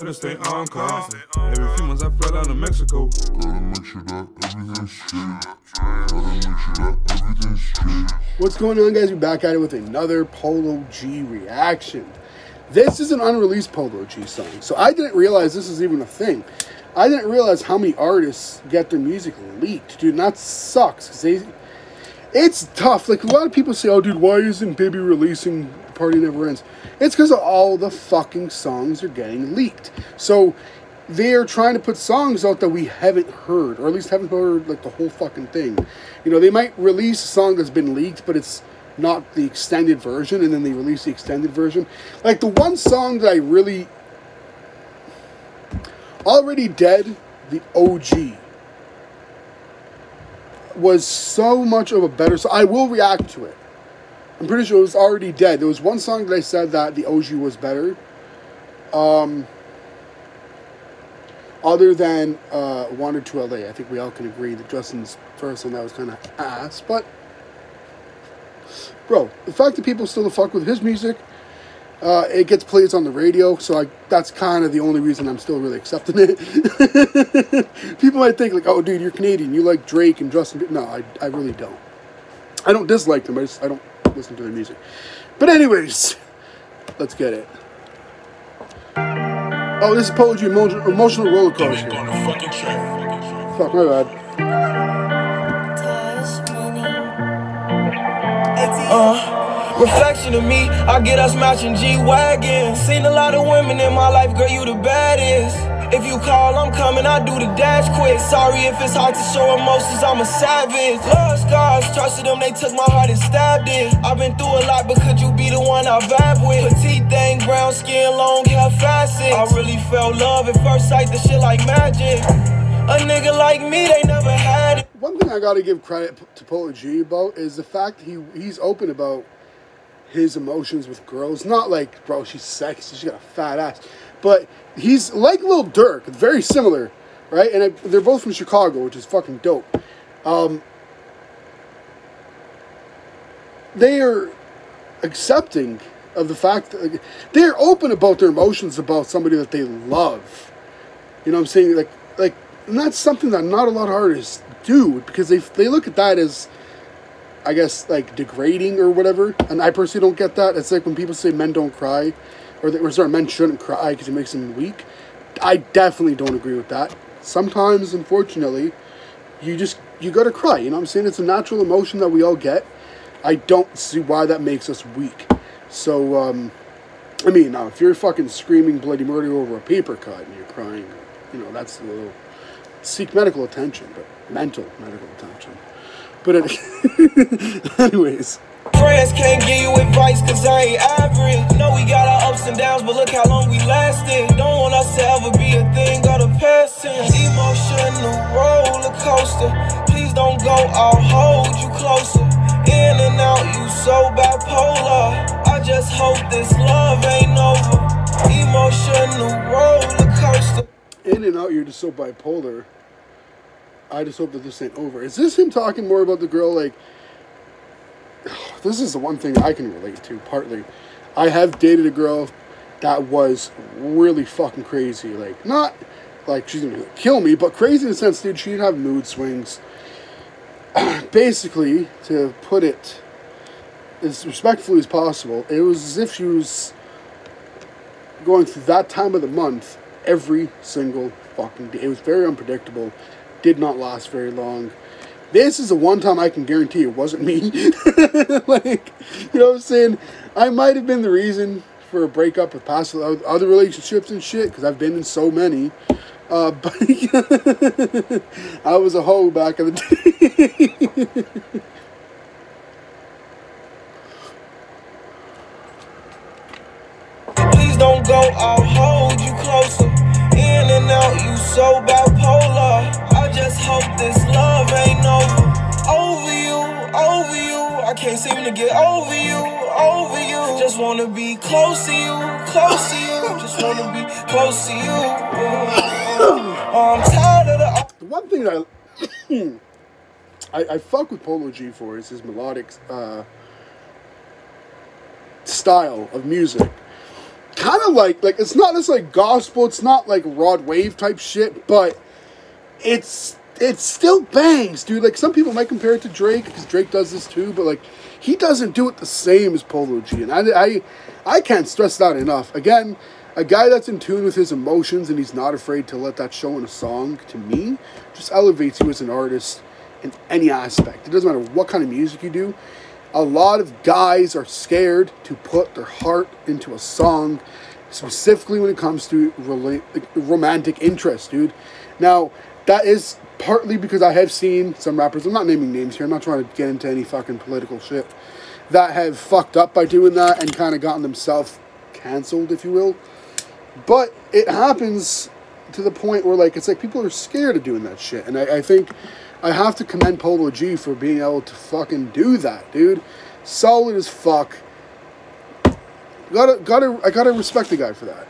Better stay on call. Every few months I fly down to Mexico. Gotta make sure that everything's straight. Gotta make sure that everything's straight. What's going on, guys? We're back at it with another Polo G reaction. This is an unreleased Polo G song, so I didn't realize this is even a thing. I didn't realize how many artists get their music leaked, dude. That sucks because they. It's tough. Like a lot of people say, "Oh, dude, why isn't Baby releasing Party Never Ends?" It's because all the fucking songs are getting leaked. So they are trying to put songs out that we haven't heard, or at least haven't heard like the whole fucking thing. You know, they might release a song that's been leaked, but it's not the extended version, and then they release the extended version. Like the one song that I really already dead, the OG was so much of a better song. I will react to it. I'm pretty sure it was already dead. There was one song that I said that the OG was better. Um, other than uh, Wanted to LA, I think we all can agree that Justin's first one that was kind of ass. But, bro, the fact that people still fuck with his music, uh, it gets played on the radio, so I, that's kind of the only reason I'm still really accepting it. people might think like, "Oh, dude, you're Canadian. You like Drake and Justin." Bieber. No, I, I really don't. I don't dislike them. I just I don't listen to their music. But anyways, let's get it. Oh, this is poetry emotional, emotional roller coaster. Fuck my bad. Uh, reflection of me, I get us matching G Wagon. Seen a lot of women in my life, girl, you the baddest. If you call, I'm coming, I do the dash quick. Sorry if it's hard to show emotions, I'm a savage. Love scars, trusted them, they took my heart and stabbed it. I've been through a lot, but could you be the one I vibe with? Petite thing, brown skin, long hair, facets. I really felt love at first sight, the shit like magic. A nigga like me, they never had it. One thing I gotta give credit to Polo G about is the fact he he's open about his emotions with girls. Not like, bro, she's sexy, she got a fat ass, but he's like Lil Durk, very similar, right? And I, they're both from Chicago, which is fucking dope. Um, they are accepting of the fact that they're open about their emotions about somebody that they love. You know what I'm saying? Like, like, and that's something that not a lot of artists do because they they look at that as, I guess, like degrading or whatever. And I personally don't get that. It's like when people say men don't cry, or, they, or sorry, men shouldn't cry because it makes them weak. I definitely don't agree with that. Sometimes, unfortunately, you just you gotta cry. You know what I'm saying? It's a natural emotion that we all get. I don't see why that makes us weak. So, um, I mean, now if you're fucking screaming bloody murder over a paper cut and you're crying, you know that's a little seek medical attention, but mental medical attention. But it, anyways, Friends can't give you advice cause I ain't average. Know we got our ups and downs, but look how long we lasted. Don't want us to ever be a thing of the past tense. Emotional roller coaster. Please don't go, I'll hold you closer. In and out, you so bipolar. I just hope this love ain't over. Emotional roller coaster. in and out, you're just so bipolar. I just hope that this ain't over. Is this him talking more about the girl? Like, this is the one thing I can relate to, partly. I have dated a girl that was really fucking crazy. Like, not like she's gonna kill me, but crazy in the sense, dude, she'd have mood swings. Basically, to put it as respectfully as possible, it was as if she was going through that time of the month every single fucking day. It was very unpredictable, did not last very long. This is the one time I can guarantee it wasn't me. like, you know what I'm saying? I might have been the reason for a breakup with past other relationships and shit, because I've been in so many. Uh, but I was a hoe back in the day. Please don't go, I'll hold you closer. In and out, you so bipolar. Just hope this love ain't over. Over you, over you. I can't seem to get over you, over you. Just wanna be close to you, close to you. Just wanna be close to you. I'm tired of the. One thing I, I, I fuck with Polo G for is his melodic uh, style of music. kind of like like it's not just like gospel. It's not like Rod Wave type shit, but it's it still bangs, dude. Like some people might compare it to Drake because Drake does this too, but like he doesn't do it the same as Polo G, and I I I can't stress that enough. Again, a guy that's in tune with his emotions and he's not afraid to let that show in a song. To me, just elevates you as an artist in any aspect. It doesn't matter what kind of music you do. A lot of guys are scared to put their heart into a song, specifically when it comes to rela- romantic interest, dude. Now, that is partly because I have seen some rappers, I'm not naming names here, I'm not trying to get into any fucking political shit, that have fucked up by doing that and kind of gotten themselves canceled, if you will. But it happens to the point where, like, it's like people are scared of doing that shit. And I, I think I have to commend Polo G for being able to fucking do that, dude. Solid as fuck. Gotta, gotta, I gotta respect the guy for that.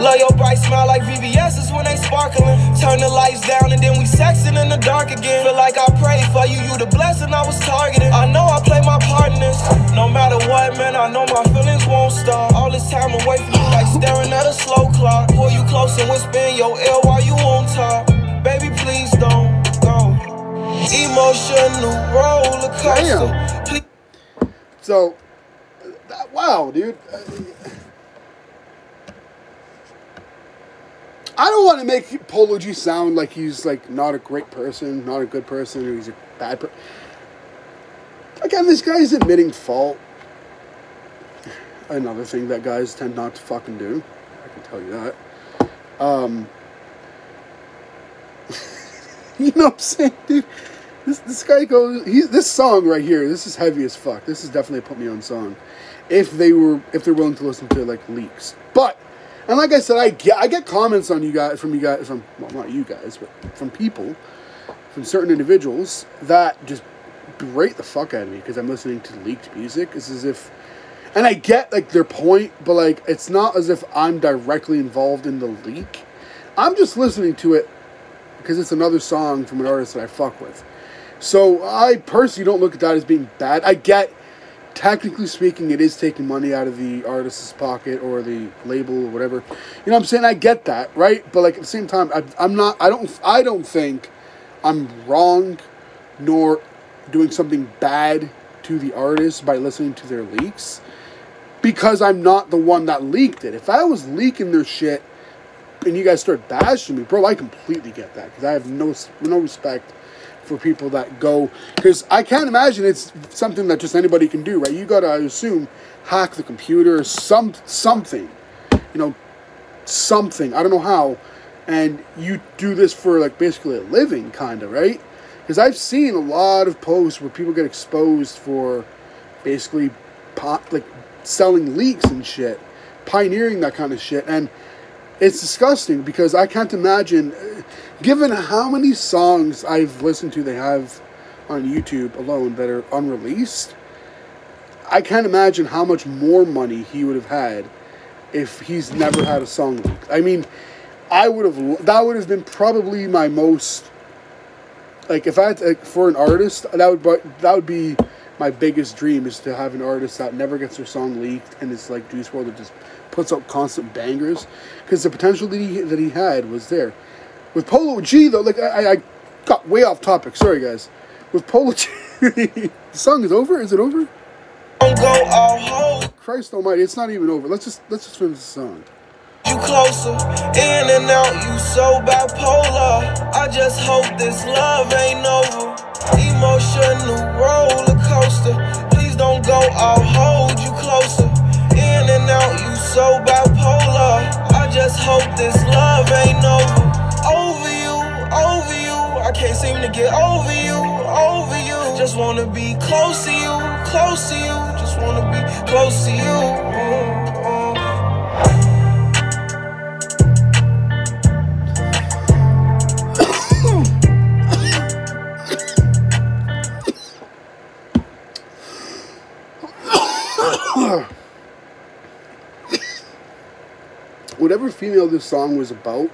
Love your bright smile like VVS's when they sparkling. Turn the lights down and then we sexing in the dark again. Feel like I prayed for you, you the blessing I was targeting. I know I play my part in this. No matter what, man, I know my feelings won't stop. All this time away from you, like staring at a slow clock. Pull you close and whisper in your ear while you on top. Baby, please don't go. Emotional roller coaster. Please So, that, wow, dude. I don't want to make Polo G sound like he's like not a great person, not a good person, or he's a bad person. Again, this guy's admitting fault. Another thing that guys tend not to fucking do. I can tell you that. Um, you know what I'm saying, dude? This this guy goes. He this song right here. This is heavy as fuck. This is definitely a put me on song. If they were, if they're willing to listen to like leaks, but and like I said, I get I get comments on you guys from you guys from well not you guys, but from people, from certain individuals that just berate the fuck out of me because I'm listening to leaked music. It's as if, and I get like their point, but like it's not as if I'm directly involved in the leak. I'm just listening to it because it's another song from an artist that I fuck with. So I personally don't look at that as being bad. I get, technically speaking, it is taking money out of the artist's pocket or the label or whatever. You know what I'm saying? I get that, right? But like at the same time, I, I'm not. I don't. I don't think I'm wrong, nor doing something bad to the artist by listening to their leaks, because I'm not the one that leaked it. If I was leaking their shit and you guys start bashing me, bro, I completely get that because I have no no respect for people that go because I can't imagine it's something that just anybody can do, right? You gotta I assume hack the computer, some something, you know, something. I don't know how, and you do this for like basically a living, kind of, right? Because I've seen a lot of posts where people get exposed for basically pop, like selling leaks and shit, pioneering that kind of shit, and it's disgusting because I can't imagine, given how many songs I've listened to they have on YouTube alone that are unreleased, I can't imagine how much more money he would have had if he's never had a song leaked. I mean, I would have, that would have been probably my most, like if I had to, like, for an artist, that would, that would be my biggest dream is to have an artist that never gets their song leaked and it's like Juice WRLD that just puts out constant bangers because the potential that he that he had was there. With Polo G though, like I, I got way off topic. Sorry guys. With Polo G, the song is over. Is it over? don't go all whole. Christ Almighty, it's not even over. Let's just let's just finish the song. You closer, in and out, you so bipolar. I just hope this love ain't over. Emotional roller coaster. Please don't go, I'll hold you closer. In and out, you so bipolar. I just hope this love ain't over. Over you, over you. I can't seem to get over you, over you. Just wanna be close to you, close to you. Just wanna be close to you. Whatever female this song was about,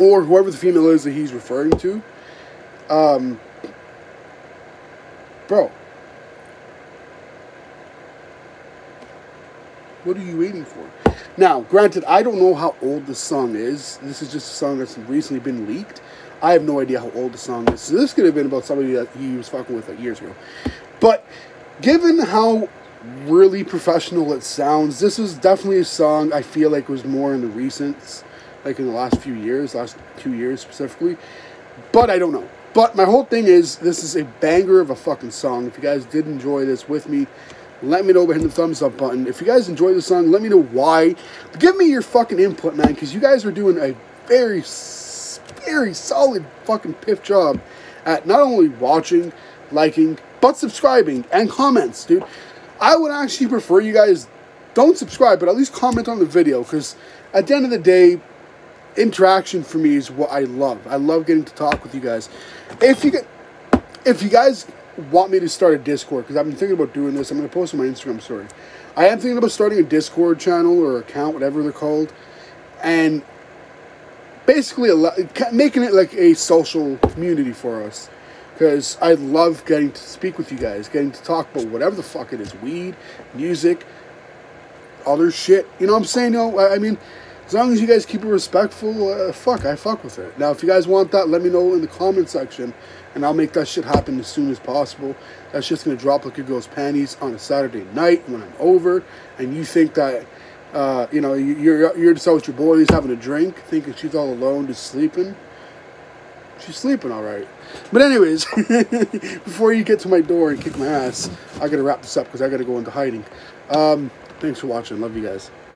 or whoever the female is that he's referring to, um, bro, What are you waiting for? Now, granted, I don't know how old this song is. This is just a song that's recently been leaked. I have no idea how old the song is. So this could have been about somebody that he was fucking with like years ago. But given how really professional it sounds, this is definitely a song I feel like was more in the recent, like in the last few years, last two years specifically. But I don't know. But my whole thing is, this is a banger of a fucking song. If you guys did enjoy this with me, let me know by hitting the thumbs up button. If you guys enjoy the song, let me know why. Give me your fucking input, man, because you guys are doing a very, very solid fucking piff job at not only watching, liking, but subscribing and comments, dude. I would actually prefer you guys don't subscribe, but at least comment on the video, because at the end of the day, interaction for me is what I love. I love getting to talk with you guys. If you get, if you guys want me to start a Discord, because I've been thinking about doing this, I'm going to post on my Instagram story. I am thinking about starting a Discord channel or account, whatever they're called, and basically making it like a social community for us. Because I love getting to speak with you guys, getting to talk about whatever the fuck it is weed, music, other shit. You know what I'm saying? You know, I mean, as long as you guys keep it respectful, uh, fuck, I fuck with it. Now, if you guys want that, let me know in the comment section, and I'll make that shit happen as soon as possible. That's just gonna drop like a girl's panties on a Saturday night when I'm over, and you think that, uh, you know, you're you're just out with your boys having a drink, thinking she's all alone, just sleeping. She's sleeping all right. But anyways, before you get to my door and kick my ass, I gotta wrap this up because I gotta go into hiding. Um, thanks for watching. Love you guys.